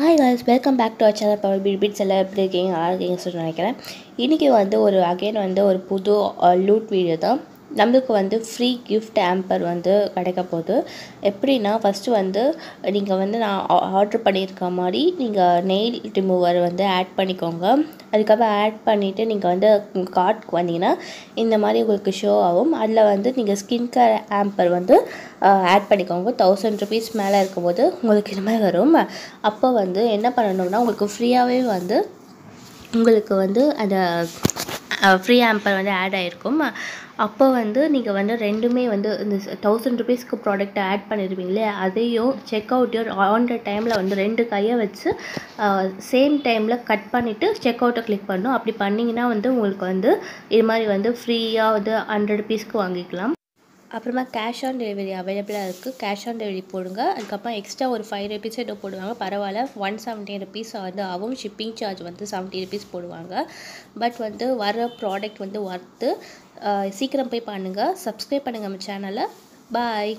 Hi guys welcome back to channel power bits எல்லாம் எப்படி இருக்கீங்க? நல்லா இருக்கீங்கன்னு சொல்லி நினைக்கிறேன். இன்றைக்கி வந்து ஒரு அகைன் வந்து ஒரு புது uh, லூட் வீடியோ தான். நம்மளுக்கு வந்து ஃப்ரீ கிஃப்ட் ஆம்பர் வந்து கிடைக்க போகுது. எப்படின்னா ஃபஸ்ட்டு வந்து நீங்கள் வந்து நான் ஆர்டர் பண்ணியிருக்க மாதிரி நீங்கள் நெயில் ரிமூவர் வந்து ஆட் பண்ணிக்கோங்க. அதுக்கப்புறம் ஆட் பண்ணிவிட்டு நீங்கள் வந்து கார்ட்க்கு வந்தீங்கன்னா இந்த மாதிரி உங்களுக்கு ஷோ ஆகும். அதில் வந்து நீங்கள் ஸ்கின் கேர் ஆம்பர் வந்து ஆட் பண்ணிக்கோங்க. தௌசண்ட் ருபீஸ் மேலே இருக்கும்போது உங்களுக்கு இந்த மாதிரி வரும். அப்போ வந்து என்ன பண்ணணும்னா உங்களுக்கு ஃப்ரீயாகவே வந்து உங்களுக்கு வந்து அந்த ஃப்ரீ ஆம்பர் வந்து ஆட் ஆகிருக்கும் அப்போ வந்து நீங்கள் வந்து ரெண்டுமே வந்து இந்த தௌசண்ட் ருபீஸ்க்கு ப்ராடக்ட்டை ஆட் பண்ணியிருப்பீங்களே அதையும் செக் அவுட் ஆன் த டைமில் வந்து ரெண்டு கையை வச்சு சேம் டைமில் கட் பண்ணிவிட்டு செக் அவுட்டை கிளிக் பண்ணணும். அப்படி பண்ணிங்கன்னா வந்து உங்களுக்கு வந்து இது மாதிரி வந்து ஃப்ரீயாக வந்து ஹண்ட்ரட் ருபீஸ்க்கு வாங்கிக்கலாம். அப்புறமா கேஷ் ஆன் டெலிவரி அவைலபிளாக இருக்குது கேஷ் ஆன் டெலிவரி போடுங்க. அதுக்கப்புறம் எக்ஸ்ட்ரா ஒரு ஃபைவ் ருபீஸ் ஏதோ போடுவாங்க. பரவாயில்ல. ஒன் செவன்ட்டி ருபீஸ் வந்து ஆகும். ஷிப்பிங் சார்ஜ் வந்து செவன்ட்டி ருபீஸ் போடுவாங்க. பட் வந்து வர ப்ராடக்ட் வந்து ஒர்த்து சீக்கிரம் போய் பண்ணுங்கள் சப்ஸ்கிரைப் பண்ணுங்கள் நம்ம சேனலை பாய்